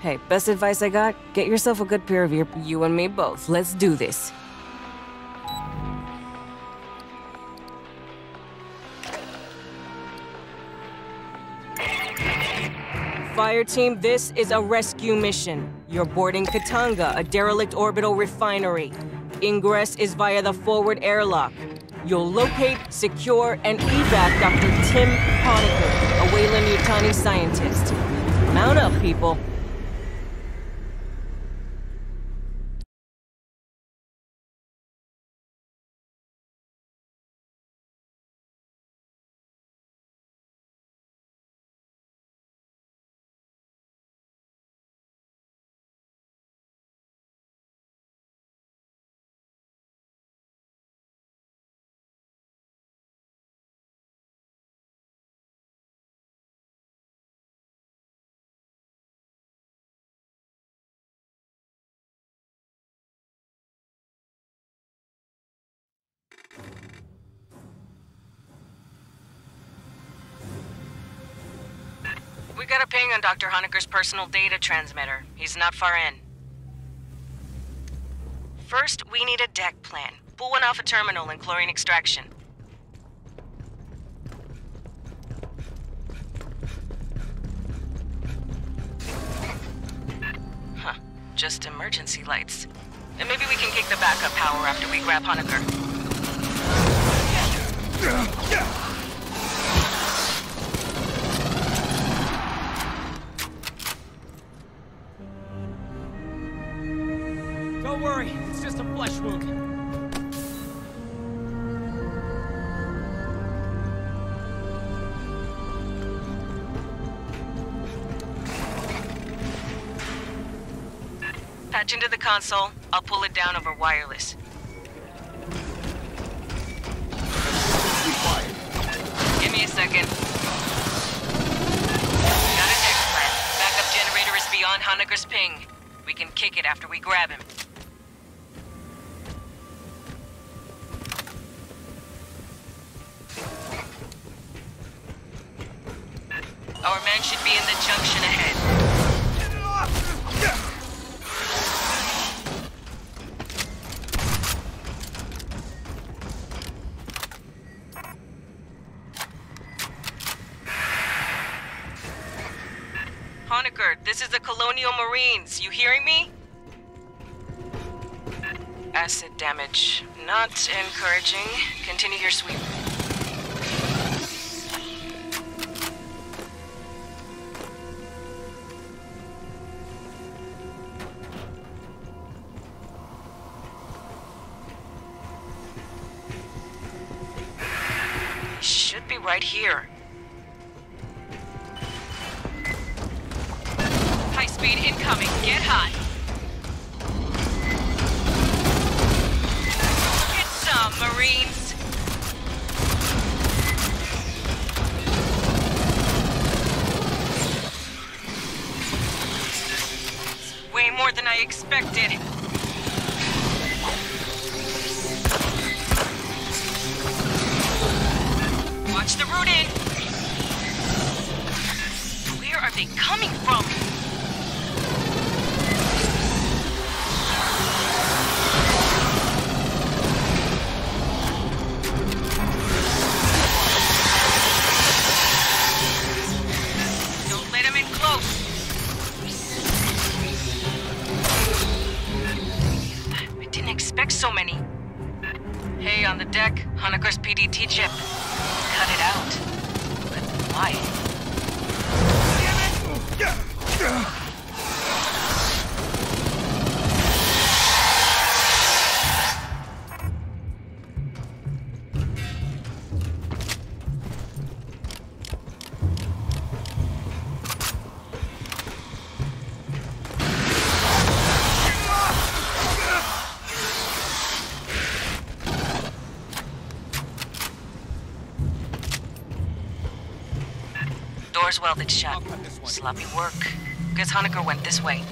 Hey, best advice I got? Get yourself a good pair of ear. You and me both. Let's do this. Fire team, this is a rescue mission. You're boarding Katanga, a derelict orbital refinery. Ingress is via the forward airlock. You'll locate, secure, and evac Dr. Tim Hoenikker, a Weyland-Yutani scientist. Mount up, people. Got a ping on Dr. Hoenikker's personal data transmitter. He's not far in. First, we need a deck plan. Pull one off a terminal and chlorine extraction. Huh. Just emergency lights. And maybe we can kick the backup power after we grab Hoenikker. Patch into the console. I'll pull it down over wireless. Give me a second. Got a deck plan. Backup generator is beyond Hoenikker's ping. We can kick it after we grab him. Our men should be in the junction ahead. This is the Colonial Marines. You hearing me? Acid damage. Not encouraging. Continue your sweep. Should be right here. Speed incoming. Get hot. Get some, Marines. Way more than I expected. Watch the route in. Where are they coming from? Doors welded shut. Sloppy work. Guess Hoenikker went this way.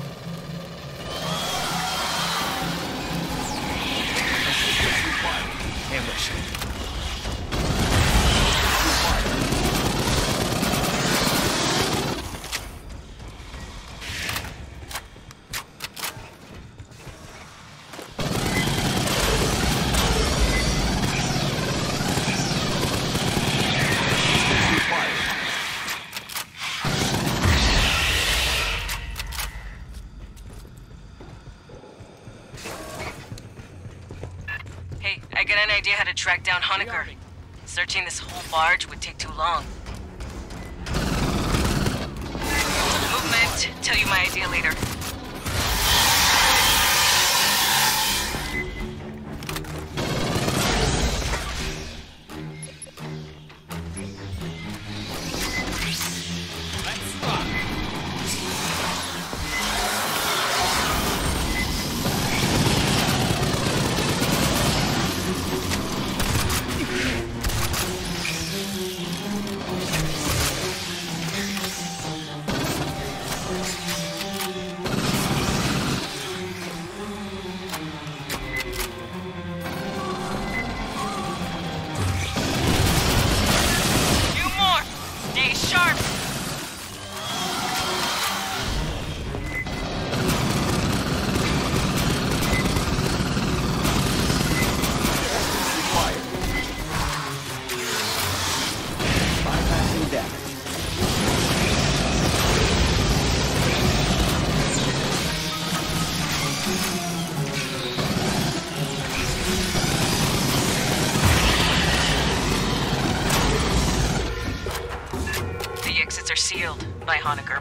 Track down Hoenikker. Searching this whole barge would take too long. Movement. Tell you my idea later.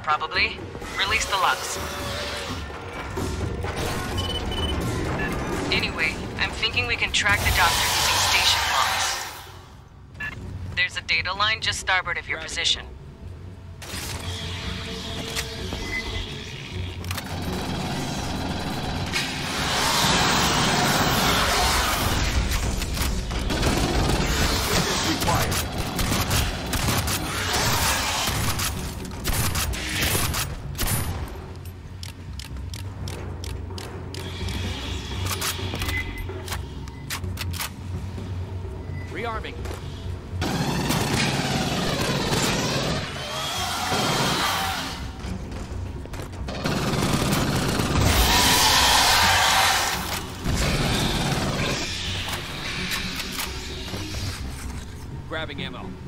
Probably. Release the locks. Anyway, I'm thinking we can track the doctor using station logs. There's a data line just starboard of your position. Grabbing ammo.